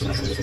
you